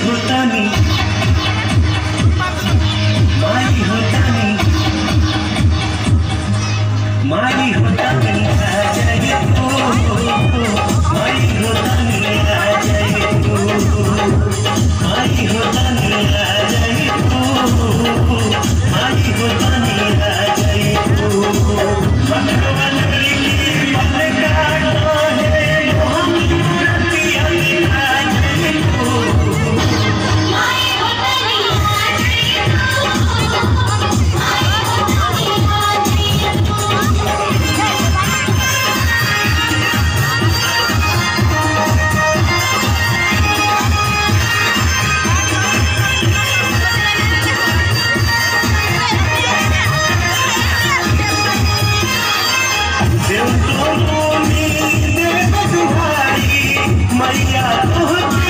मारी माई होता मारी हो तनी मैया तुहके